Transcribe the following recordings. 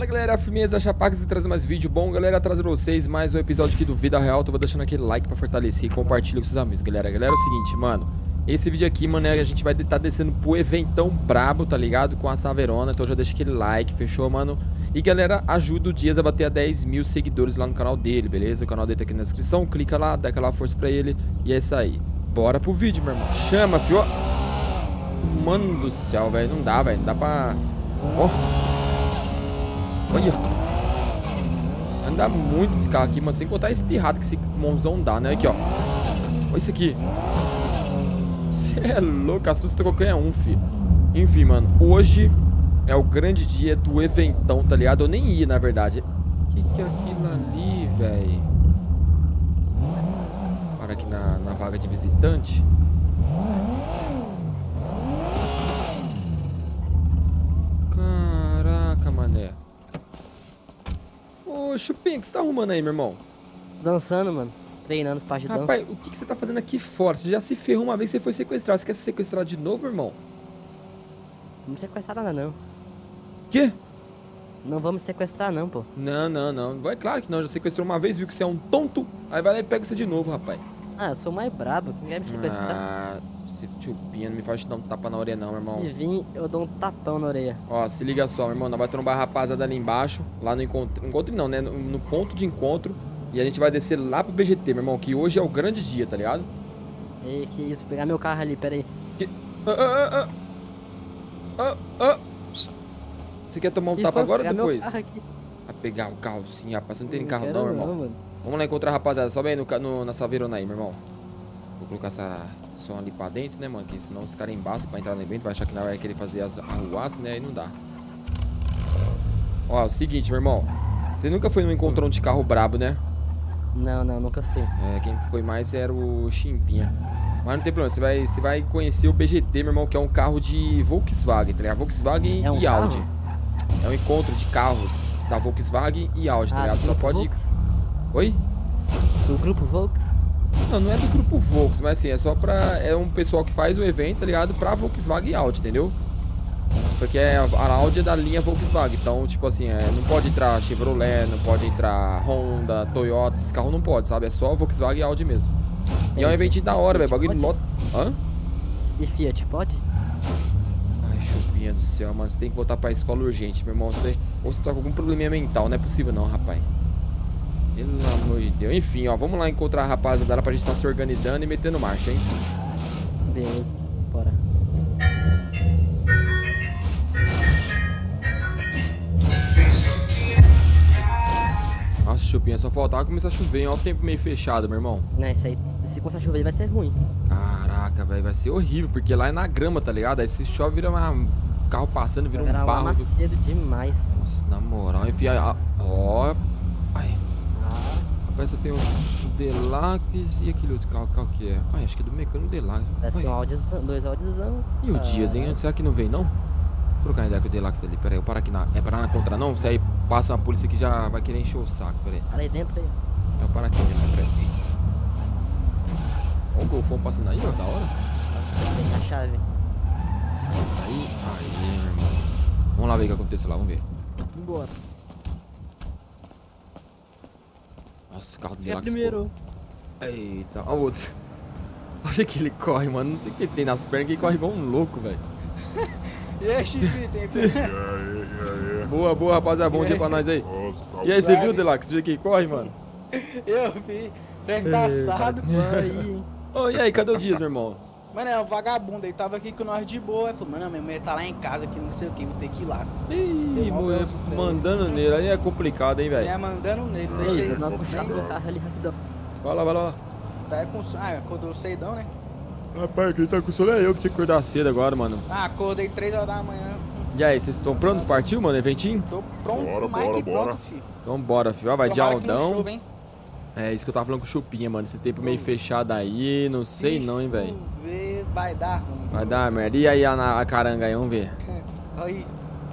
Fala galera, firmeza, Chapax e trazer mais vídeo bom, galera, trazer pra vocês mais um episódio aqui do Vida Real, tô deixando aquele like pra fortalecer e compartilha com seus amigos, galera, galera, é o seguinte, mano, esse vídeo aqui, mano, é, a gente vai estar tá descendo pro eventão brabo, tá ligado, com a Saverona, então já deixa aquele like, fechou, mano, e galera, ajuda o Dias a bater a 10 mil seguidores lá no canal dele, beleza, o canal dele tá aqui na descrição, clica lá, dá aquela força pra ele, e é isso aí, bora pro vídeo, meu irmão, chama, fio, mano do céu, velho, não dá, velho, não dá pra, ó, oh. Olha. Anda muito esse carro aqui, mas sem contar a espirrada que esse mãozão dá, né? Aqui, ó. Olha isso aqui. Você é louco, assusta qualquer um, fi. Enfim, mano. Hoje é o grande dia do eventão, tá ligado? Eu nem ia, na verdade. O que, que é aquilo ali, velho? Para aqui na, na vaga de visitante. Caraca, mané. Ô, Chupinho, o que você tá arrumando aí, meu irmão? Dançando, mano. Treinando os passos de dança. Rapaz, o que, que você tá fazendo aqui fora? Você já se ferrou uma vez você foi sequestrado. Você quer ser sequestrado de novo, irmão? Não me sequestrar nada, não. Quê? Não vamos sequestrar, não, pô. Não, não, não. Vai, claro que não. Já sequestrou uma vez, viu que você é um tonto. Aí vai lá e pega você de novo, rapaz. Ah, eu sou mais brabo. Quem quer me sequestrar? Ah, esse não me faz dar um tapa na orelha, não, meu irmão. Se vir, eu dou um tapão na orelha. Ó, se liga só, meu irmão. Nós vamos trombar a rapaziada ali embaixo. Lá no encontro. Encontro não, né? No, no, ponto de encontro. E a gente vai descer lá pro BGT, meu irmão. Que hoje é o grande dia, tá ligado? Ei, que isso. Pegar meu carro ali, pera aí. Que... Ah, ah, ah, ah. Você quer tomar um que tapa agora ou depois? Vai pegar o carro sim, rapaz. Você não tem carro não, irmão. Não, Vamos lá encontrar a rapaziada. Sobe aí no, no, na Saveirona aí, meu irmão. Vou colocar essa som ali pra dentro, né, mano? Que senão os caras embaçam pra entrar no evento. Vai achar que não vai querer fazer as arruaças, né? Aí não dá. Ó, é o seguinte, meu irmão. Você nunca foi num encontrão de carro brabo, né? Não, não, nunca fui. É, quem foi mais era o Chimpinha. Mas não tem problema, você vai, você vai conhecer o BGT, meu irmão, que é um carro de Volkswagen, tá ligado? Volkswagen é um e carro? Audi. É um encontro de carros da Volkswagen e Audi, tá ah, ligado? Só pode. Volks? Oi? Do grupo Volks? Não, não é do grupo Volks, mas assim, é só pra. É um pessoal que faz o evento, tá ligado? Pra Volkswagen e Audi, entendeu? Porque a Audi é da linha Volkswagen. Então, tipo assim, é, não pode entrar Chevrolet, não pode entrar Honda, Toyota, esses carros não pode, sabe? É só Volkswagen e Audi mesmo. E é um evento da hora, velho. Bagulho lot. Hã? E Fiat pode? Ai, chupinha do céu, mano. Você tem que voltar pra escola urgente, meu irmão. Você... Ou você tá com algum probleminha mental, não é possível não, rapaz. Pelo amor de Deus. Enfim, ó, vamos lá encontrar a rapaziada pra gente estar tá se organizando e metendo marcha, hein? Beleza, bora. Nossa, chupinha, só faltava começar a chover, Olha o tempo meio fechado, meu irmão. Né, isso aí, se começar a chover vai ser ruim. Caraca, velho, vai ser horrível, porque lá é na grama, tá ligado? Aí se chove vira uma... carro passando, vira um barro. Do... demais. Nossa, na moral, enfim, ó... Ai, Parece que eu tenho o e aquele outro carro, que é? Ai, acho que é do Mecânico Deluxe. Parece que tem um Audizão, dois Audizão. E o ah. Dias, hein? Será que não vem, não? Vou trocar ideia com o Deluxe ali. Pera aí, eu paro aqui na... É parar na contra não? Se aí passa uma polícia que já vai querer encher o saco, pera aí. Para aí dentro aí. Eu paro aqui dentro, pera aí. Olha o golfão passando aí, ó, da hora. Nossa, a chave. Aí, aí, meu irmão. Vamos lá ver o que aconteceu lá, vamos ver. Vambora. Nossa, o carro do Deluxe. É primeiro. Eita, olha o outro. Olha que ele corre, mano. Não sei o que ele tem nas pernas, que ele corre igual um louco, velho. e aí, Chibi, tem. Boa, boa, rapaziada. Bom dia pra nós aí. E aí, você viu, Deluxe? Você viu que ele corre, mano? Eu vi. Presta assado. Aí. Oh, e aí, cadê o Dias, meu irmão? Mano, é um vagabundo, ele tava aqui com nós de boa. Ele falou, mano, minha mulher tá lá em casa, que não sei o que, vou ter que ir lá. Ih, mulher mandando nele, aí é complicado, hein, velho? É, mandando nele, deixa ele. Não, puxar o carro ali rapidão. Vai lá, vai lá. Tá com. Ah, acordou cedão, né? Rapaz, quem tá com sono é eu que tinha que acordar cedo agora, mano. Ah, acordei 3 horas da manhã. E aí, vocês estão prontos? Partiu, mano, eventinho? Tô pronto, bora, mais bora, que bora. pronto, filho. Então bora, filho. Ó, vai de Aldão. Chove, é isso que eu tava falando com o Chupinha, mano. Esse tempo meio fechado aí, não Se sei não, hein, velho. vai dar ruim. Vai dar merda. E aí a, a caranga aí, vamos ver. aí.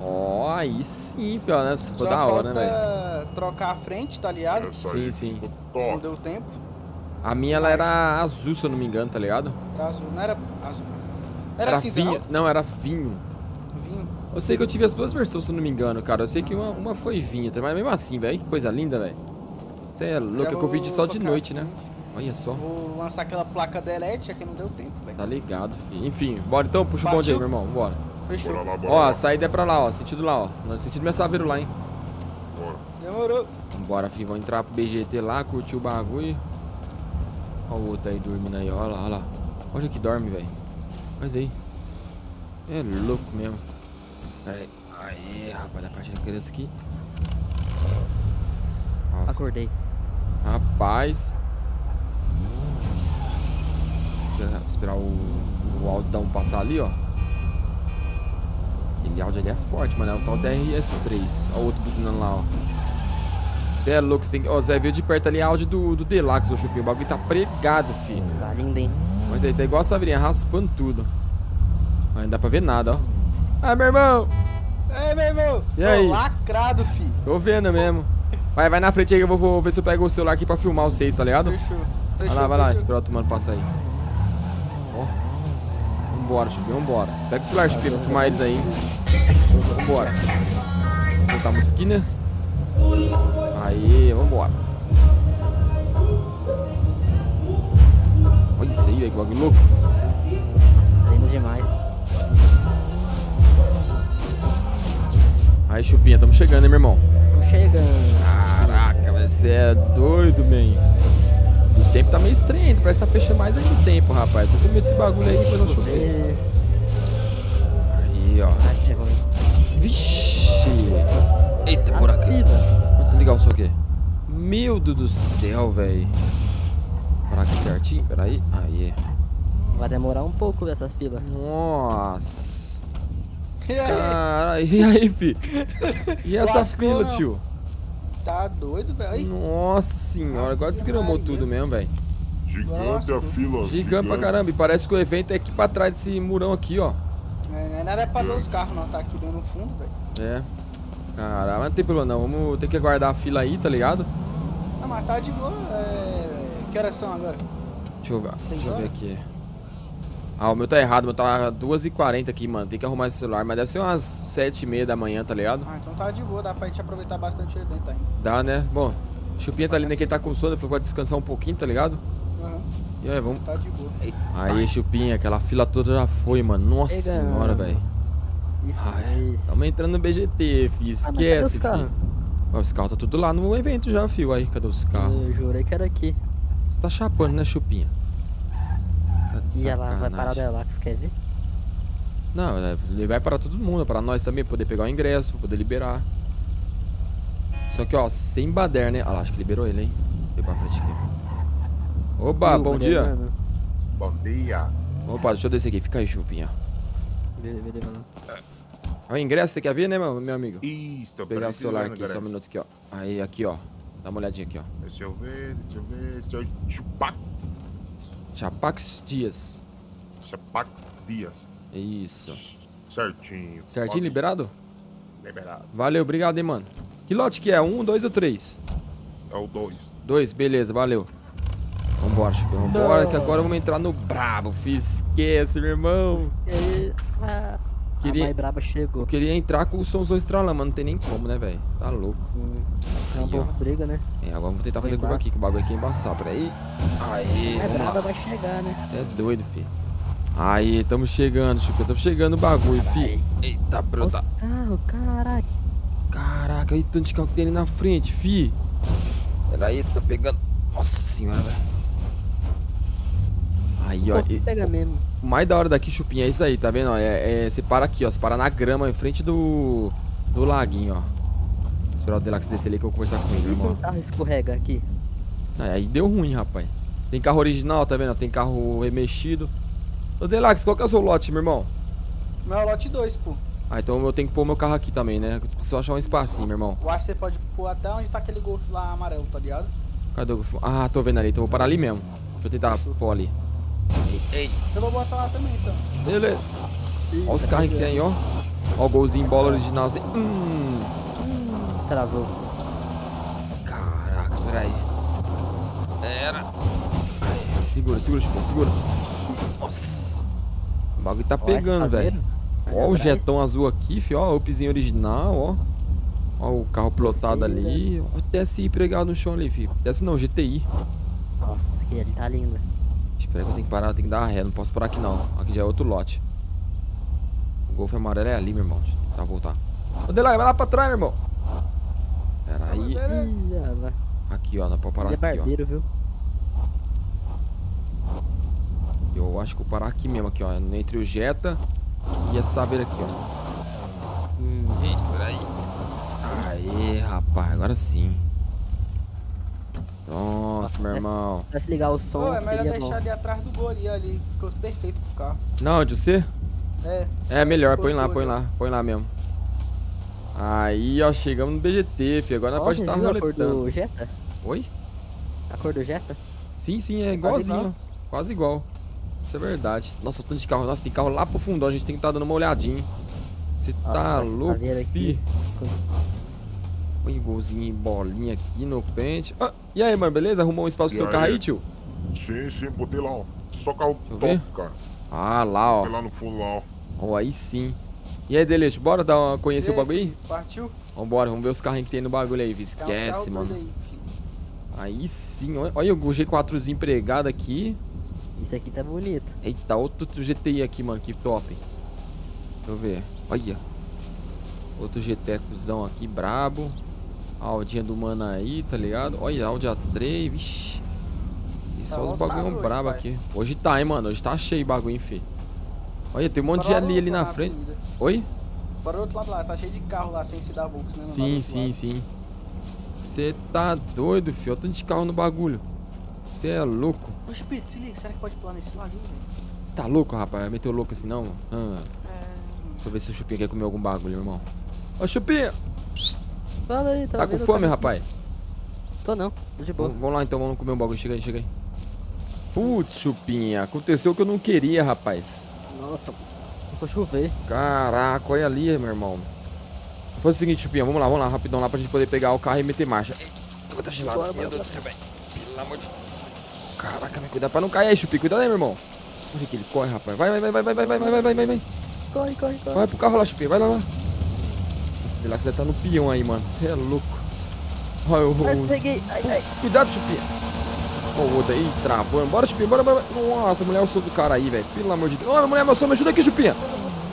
Ó, oh, aí sim, filho, né? For da hora, né, velho? trocar a frente, tá ligado? Sim, sim. Não deu tempo. A minha, ela era azul, se eu não me engano, tá ligado? Era azul, não era azul. Era, era cinza, vinho. Não? não, era vinho. Vinho? Eu sei que eu tive as duas versões, se eu não me engano, cara. Eu sei que uma, uma foi vinheta, mas mesmo assim, velho. Que coisa linda, velho. Você é louco, é que eu vi só de noite, né? Olha só. Vou lançar aquela placa delete, é que não deu tempo, velho. Tá ligado, filho. Enfim, bora então, puxa o bonde aí, meu irmão. Bora. Fechou. Bora lá, bora Ó, lá. a saída é pra lá, ó. Sentido lá, ó. No sentido minha saveiro lá, hein. Bora. Demorou. Bora, filho. Vamos entrar pro BGT lá, curtir o bagulho. Ó o outro aí dormindo aí, ó. Olha lá, olha lá. Olha que dorme, velho. Mas aí. É louco mesmo. Pera aí. Aí, rapaz, da parte da criança aqui. Ó, Acordei. Rapaz. Esperar, esperar o, o Aldão passar ali, ó. Aquele áudio ali é forte, mano. É o tal DRS3. Ó o outro buzinando lá, ó. Cê é louco, você tem... Ó, Zé viu de perto ali é áudio do, do Deluxe, ô Chupinho. O bagulho tá pregado, filho. Tá lindo, hein? Mas aí tá igual a Saveirinha, raspando tudo. Mas não dá pra ver nada, ó. Ah, meu irmão! Ei, meu irmão. E Tô aí? lacrado, fi. Tô vendo mesmo. Vai, vai na frente aí que eu vou, vou ver se eu pego o celular aqui pra filmar vocês, tá ligado? Fechou. Vai lá, vai lá, espera o outro mano passar aí. Ó. Vambora, Chupinho, vambora. Pega o celular, Chupinho, pra filmar eles aí. Vambora. Vou botar a musiquinha. Aí, vambora. Olha isso aí, velho, que bagulho louco. Nossa, lindo demais. Aí, Chupinha, tamo chegando, hein, meu irmão. Tô chegando. Você é doido, man. O tempo tá meio estranho, parece que tá fechando mais ainda o tempo, rapaz. Tô com medo desse bagulho aí depois não chover. Aí, ó. Ruim. Vixe! Eita, Tá fila. Vou desligar o som aqui. Meu Deus do céu, velho. Parar aqui certinho, peraí. Aí. Vai demorar um pouco essa fila. Nossa. E aí? Caralho. E aí, fi? E essa Lascou, fila, tio? Tá doido, velho? Nossa senhora, agora desgramou tudo mesmo, velho. Gigante a fila. Gigante pra caramba. E parece que o evento é aqui pra trás desse murão aqui, ó. É, não é nada pra ver os carros, não. Tá aqui bem no fundo, velho. É. Caralho, mas não tem problema não. Vamos ter que aguardar a fila aí, tá ligado? Não, mas tá de boa. É... Que horas são agora? Deixa eu ver, deixa eu ver aqui. Ah, o meu tá errado, o meu tá 2h40 aqui, mano. Tem que arrumar esse celular, mas deve ser umas 7h30 da manhã, tá ligado? Ah, então tá de boa. Dá pra gente aproveitar bastante o evento ainda. Dá, né? Bom, o Chupinha tá ali, né? Que ele tá com sono, ele falou que vai descansar um pouquinho, tá ligado? Aham, E aí, vamos. tá de boa. Aí, Chupinha, aquela fila toda já foi, mano. Nossa Pegando. senhora, velho. Isso, Ai, isso. Tamo entrando no BGT, fi. Ah, mas cadê Esquece, os fi. carros? Ó, Os carros tá tudo lá no evento já, fio. Aí, cadê os carros? Eu jurei que era aqui. Você tá chapando, né, Chupinha? De E ela vai parar o. Delax, quer ver? Não, é, ele vai para todo mundo, para nós também poder pegar o ingresso, pra poder liberar. Só que, ó, sem bader, né? Ah lá, acho que liberou ele, hein? Veio pra frente aqui. Oba, Viu, bom dia. mano? Bom dia. Opa, deixa eu descer aqui. Fica aí, Chupinha. Ó, o ingresso, você quer ver, né, meu, meu amigo? Isto, Vou pegar o celular aqui, só um minuto aqui, ó. Aí, aqui, ó. Dá uma olhadinha aqui, ó. Deixa eu ver, deixa eu ver. Deixa eu chupar. Chapax Dias. Chapax Dias. Isso. Certinho. Certinho, Pode liberado? Liberado. Valeu, obrigado, hein, mano. Que lote que é? Um, dois ou três? É o 2. Dois, beleza, valeu. Vambora, Chupinha, vambora, que agora vamos entrar no brabo. Esquece, meu irmão. E... Queria- A mais braba Eu chegou. queria entrar com o somzão estralando, mas não tem nem como, né, velho? Tá louco. Hum, Senão o povo briga, né? É, agora vamos tentar fazer curva aqui, que o bagulho aqui é embaçado. Peraí. Aí, É braba, vai chegar, né? Você é doido, fi. Aí, tamo chegando, Chico. Tamo chegando no bagulho, fi. Caralho. Eita, Olha bruta. os carros, caralho. Caraca, aí tanto de carro que tem ali na frente, fi. Peraí, tô pegando. Nossa senhora, velho. Aí, ó. Pega mesmo. O mais da hora daqui, Chupinha, é isso aí, tá vendo? ó? É, é, você para aqui, ó. Você para na grama, em frente do, do laguinho, ó. Esperar o Delax descer ali que eu vou conversar com ele, se irmão. um carro escorrega aqui? Aí aí deu ruim, rapaz. Tem carro original, tá vendo? Tem carro remexido. Ô, Delax, qual que é o seu lote, meu irmão? Meu é lote 2, pô. Ah, então eu tenho que pôr meu carro aqui também, né? Eu preciso achar um espacinho, meu irmão. Eu acho que você pode pôr até onde tá aquele golfe lá amarelo, tá ligado? Cadê o... Ah, tô vendo ali. Então eu vou parar ali mesmo. Deixa eu tentar pôr ali. Ei, ei. Eu vou botar lá também, então. Beleza. Olha os carros que tem aí, ó. Ó o golzinho bola original assim. Hum. Hum, Travou. Caraca, peraí. Era. Ai, segura, segura, Chupinha, segura. Nossa. O bagulho tá Ó, pegando, velho. Ó o jetão azul aqui, fi, ó, o upzinho original, ó. Ó o carro plotado ali. Ó o TSI pregado no chão ali, fi. TSI não, GTI. Nossa, aquele ali tá lindo. Espera que eu tenho que parar, eu tenho que dar ré, não posso parar aqui não. Aqui já é outro lote. O Golf amarelo é ali, meu irmão. Tentar voltar. Ô, Delay, vai lá pra trás, meu irmão. Pera aí. Aqui, ó, não pode parar é aqui, ó. barbeiro, viu? Eu acho que eu vou parar aqui mesmo, aqui, ó. Entre o Jetta e essa saveira aqui, ó. Hum, Eita, peraí. Aê, rapaz, agora sim. Nossa, meu irmão. se pudesse ligar o som, Pô, é melhor deixar bom. ali atrás do gol ali. Ficou perfeito pro carro. Não, de você? É. É melhor, põe lá, põe lá, põe lá mesmo. Aí, ó, chegamos no BGT, filho. Agora Ó, pode você estar viu a cor roletando. do Jetta? Oi? A cor do Jetta? Sim, sim, é Quase igualzinho. igual. ó. Quase igual. Isso é verdade. Nossa, o tanto de carro. Nossa, tem carro lá pro fundão. A gente tem que estar dando uma olhadinha. Você tá Nossa, louco, fi? Põe golzinho em bolinha aqui no pente. Ah, e aí, mano, beleza? Arrumou um espaço pro E seu aí? carro aí, tio? Sim, sim, botei lá, ó. Só carro top, ver. cara. Ah, lá, ó. Botei lá no fundo lá, ó. Ó, aí sim. E aí, Delete, bora dar uma, conhecer o aí, bagulho aí? filho, Partiu? Vambora, vamos ver os carrinhos que tem no bagulho aí, uns Esquece, carros mano. aí, filho. Aí sim, olha, olha o G4zinho empregado aqui. Isso aqui tá bonito. Eita, outro GTI aqui, mano, que top. Deixa eu ver. Olha. Outro GTEcozão aqui, brabo. A Audinha do mano aí, tá ligado? Olha, Audi A3, vixi. E só Tá os hoje, brabo pai. aqui. Hoje tá, hein, mano. Hoje tá cheio o bagulho, fi. Olha, tem um monte de Bora lá ali ali na frente. avenida. Oi? Bora do outro lado lá, tá cheio de carro lá, sem se dar Volks, né? do Sim, sim, sim. Você tá doido, fio. Olha tanto de carro no bagulho. Você é louco. Ô, Chipito, se liga, será que pode pular nesse lado aí, velho? Você tá louco, rapaz? Meteu louco assim, não? Ah, É... deixa eu ver se o Chupinha quer comer algum bagulho, meu irmão. Ô, Chupinha! Fala aí, tá Tá com fome, rapaz? Tô não, tô de boa. Vamos vamos lá então, vamos comer um bagulho. Chega aí, chega aí. Putz, Chupinha. Aconteceu o que eu não queria, rapaz. Nossa, vou chover. Caraca, olha ali, meu irmão. Faz o seguinte, Chupinha, vamos lá, vamos lá, rapidão lá pra gente poder pegar o carro e meter marcha. Ei, tá gelada, Bora, meu Deus do céu, velho. Pelo amor de Caraca, mas cuidado pra não cair aí, Chupinha. Cuidado aí, meu irmão. Onde é que ele corre, rapaz? Vai, vai, vai, vai, vai, vai, vai, vai, vai, vai, vai. Corre, corre, corre. Vai pro carro lá, Chupinha, vai lá, lá. Esse Deluxe deve estar no peão aí, mano. Você é louco. Olha o... Mas peguei. Ai, ai. Cuidado, Chupinha. Ó o outro aí, travando. Bora, Chupinha, bora, bora. Nossa, mulher, eu sou do cara aí, velho. Pelo amor de Deus. Ô, mulher, meu som, me ajuda aqui, Chupinha.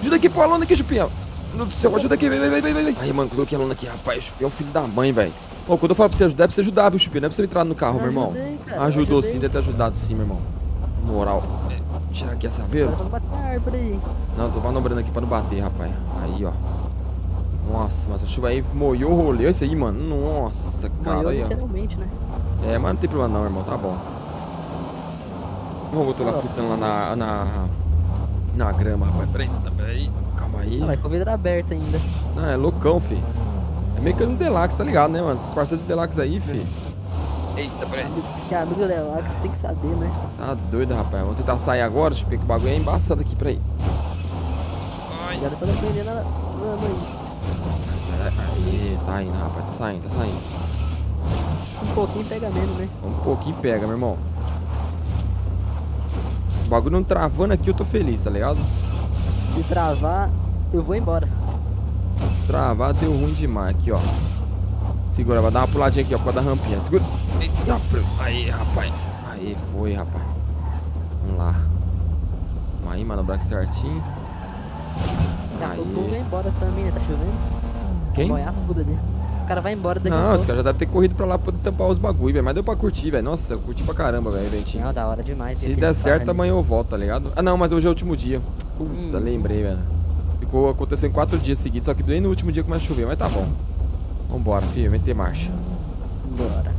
Ajuda aqui, pô, a lona aqui, Chupinha. Meu Deus do céu, ajuda aqui, vem, vem, vem, vem. Aí, mano, coloquei a lona aqui, rapaz. Chupinha é o filho da mãe, velho. Ô, quando eu falo pra você ajudar, é pra você ajudar, viu, Chupinha? Não é pra você entrar no carro, meu irmão. Ajudei, cara, Ajudou sim, deve ter ajudado sim, meu irmão. Moral. É, tirar aqui essa aí. Não, tô manobrando aqui pra não bater, rapaz. Aí, ó. Nossa, mas a chuva aí moiou o rolê. Olha isso aí, mano. Nossa, cara. Molhou Aí, literalmente, né? É, mas não tem problema não, irmão. Tá bom. Vamos botar lá fritando lá na, na... Na grama, rapaz. Peraí, tá, peraí. Calma aí. Ah, vai com o vidro aberto ainda. Não, é loucão, fi. É meio que no Deluxe, tá ligado, né, mano? Esses parceiros do Deluxe aí, fi. Eita, peraí. Que é amigo que você tem que saber, né? Tá doido, rapaz. Vamos tentar sair agora. Deixa eu ver que o bagulho é embaçado aqui, peraí. Já depois aprender na. na mãe. Aí, tá indo, rapaz. Tá saindo, tá saindo. Um pouquinho pega menos, né? Um pouquinho pega, meu irmão. O bagulho não travando aqui, eu tô feliz, tá ligado? Se travar, eu vou embora. Travar deu ruim demais aqui, ó. Segura, vai dar uma puladinha aqui, ó, por causa da rampinha. Segura. Eita, aí, rapaz. Aí, foi, rapaz. Vamos lá. Vamos aí, manobrar aqui certinho. Daqui a pouco o povo vai embora também, né? Tá chovendo. Quem? Molhar tudo ali. Os caras vão embora daqui Não, os caras já devem ter corrido pra lá pra tampar os bagulho, velho. Mas deu pra curtir, velho. Nossa, eu curti pra caramba, velho, o eventinho. Não, da hora demais. Se der certo, ali. amanhã eu volto, tá ligado? Ah, não, mas hoje é o último dia. Puta, Hum. lembrei, velho. Ficou acontecendo quatro dias seguidos, só que bem no último dia começa a chover, mas tá bom. Vambora, filho, meter marcha. Bora.